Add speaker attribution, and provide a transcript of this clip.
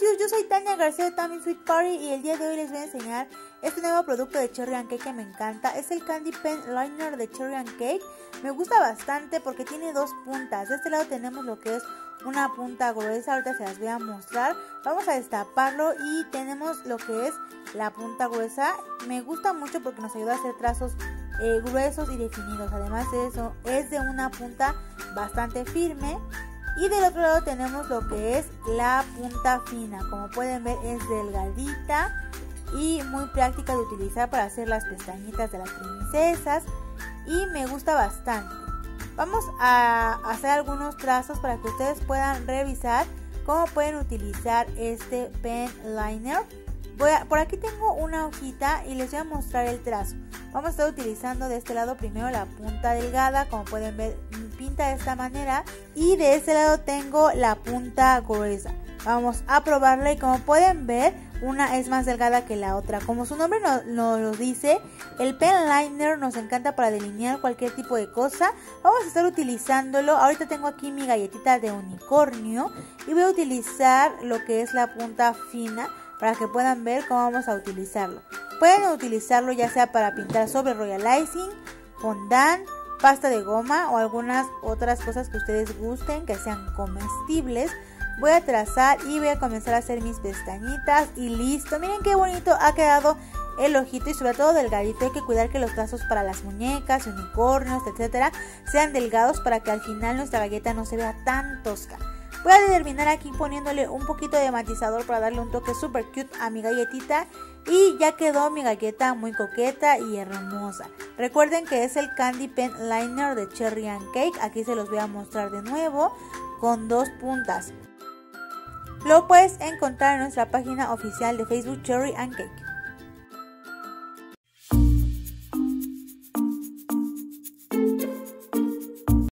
Speaker 1: Yo soy Tania García de Tammy Sweet Party y el día de hoy les voy a enseñar este nuevo producto de Cherry and Cake que me encanta. Es el Candy Pen Liner de Cherry and Cake. Me gusta bastante porque tiene dos puntas. De este lado tenemos lo que es una punta gruesa, ahorita se las voy a mostrar. Vamos a destaparlo y tenemos lo que es la punta gruesa. Me gusta mucho porque nos ayuda a hacer trazos eh, gruesos y definidos. Además de eso, es de una punta bastante firme. Y del otro lado tenemos lo que es la punta fina. Como pueden ver es delgadita y muy práctica de utilizar para hacer las pestañitas de las princesas. Y me gusta bastante. Vamos a hacer algunos trazos para que ustedes puedan revisar cómo pueden utilizar este pen liner. Voy por aquí tengo una hojita y les voy a mostrar el trazo. Vamos a estar utilizando de este lado primero la punta delgada, como pueden ver pinta de esta manera. Y de este lado tengo la punta gruesa. Vamos a probarla y como pueden ver, una es más delgada que la otra. Como su nombre nos, lo dice, el pen liner nos encanta para delinear cualquier tipo de cosa. Vamos a estar utilizándolo. Ahorita tengo aquí mi galletita de unicornio y voy a utilizar lo que es la punta fina para que puedan ver cómo vamos a utilizarlo. Pueden utilizarlo ya sea para pintar sobre royal icing, fondant, pasta de goma o algunas otras cosas que ustedes gusten que sean comestibles. Voy a trazar y voy a comenzar a hacer mis pestañitas y listo. Miren qué bonito ha quedado el ojito y sobre todo delgadito. Hay que cuidar que los trazos para las muñecas, unicornios, etcétera, sean delgados para que al final nuestra galleta no se vea tan tosca. Voy a terminar aquí poniéndole un poquito de matizador para darle un toque super cute a mi galletita. Y ya quedó mi galleta muy coqueta y hermosa. Recuerden que es el Candy Pen Liner de Cherry and Cake. Aquí se los voy a mostrar de nuevo con dos puntas. Lo puedes encontrar en nuestra página oficial de Facebook Cherry and Cake.